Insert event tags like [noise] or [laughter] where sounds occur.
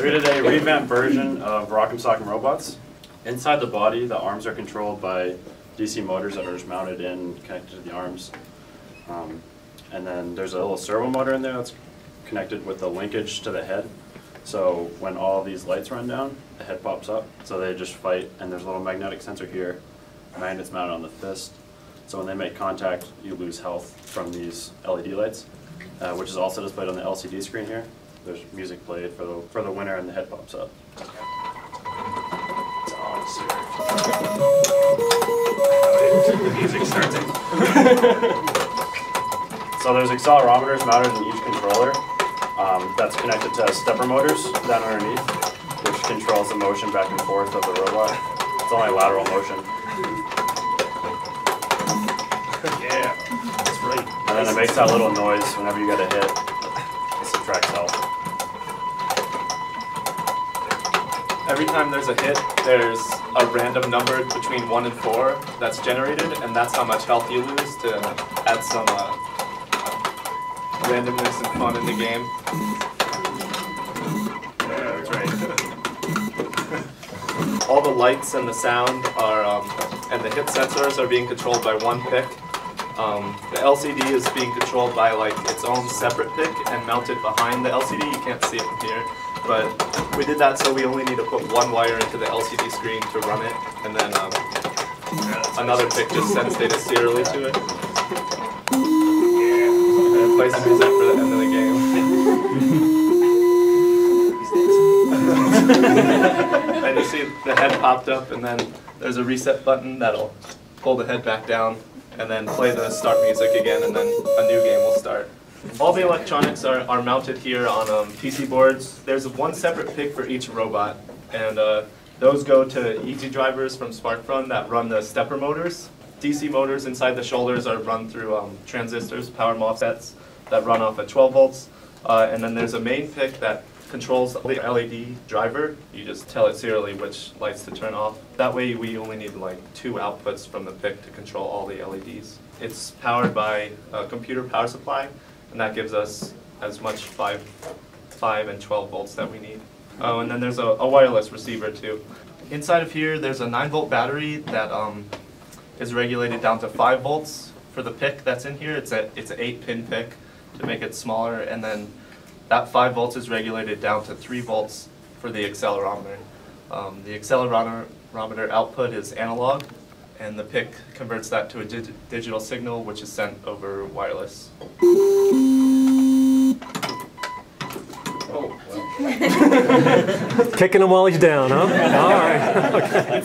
So we did a revamped version of Rock'em Sock'em Robots. Inside the body, the arms are controlled by DC motors that are just mounted in, connected to the arms. Um, and then there's a little servo motor in there that's connected with the linkage to the head. So when all these lights run down, the head pops up. So they just fight, and there's a little magnetic sensor here, magnets mounted on the fist. So when they make contact, you lose health from these LED lights, uh, which is also displayed on the LCD screen here. There's music played for the, for the winner, and the head pops up. Music starting. So there's accelerometers mounted in each controller um, that's connected to stepper motors down underneath, which controls the motion back and forth of the robot. It's only lateral motion. Yeah, that's right. And then it makes that little noise whenever you get a hit. It subtracts health. Every time there's a hit, there's a random number between 1 and 4 that's generated, and that's how much health you lose to add some uh, randomness and fun in the game. Yeah, right. [laughs] All the lights and the sound are, um, and the hit sensors are being controlled by one PIC. Um, the LCD is being controlled by like its own separate PIC and mounted behind the LCD. You can't see it from here, but we did that so we only need to put one wire into the LCD screen to run it, and then um, another PIC just sends data serially to it. And it plays the music for the end of the game. [laughs] and you see the head popped up, and then there's a reset button that'll pull the head back down, and then play the start music again, and then a new game will start. All the electronics are, are mounted here on um, PC boards. There's one separate PIC for each robot, and uh, those go to EasyDrivers from SparkFun that run the stepper motors. DC motors inside the shoulders are run through um, transistors, power MOSFETs that run off at 12 volts. Uh, and then there's a main PIC that controls the LED driver. You just tell it serially which lights to turn off. That way we only need like two outputs from the PIC to control all the LEDs. It's powered by a computer power supply, and that gives us as much 5, 5 and 12 volts that we need. Oh, and then there's a, a wireless receiver too. Inside of here, there's a 9 volt battery that um, is regulated down to 5 volts for the PIC that's in here. It's a it's an 8 pin PIC to make it smaller, and then that 5 volts is regulated down to 3 volts for the accelerometer. Um, the accelerometer output is analog, and the PIC converts that to a dig digital signal, which is sent over wireless. Oh, [laughs] well. Kicking him while he's down, huh? [laughs] All right. [laughs]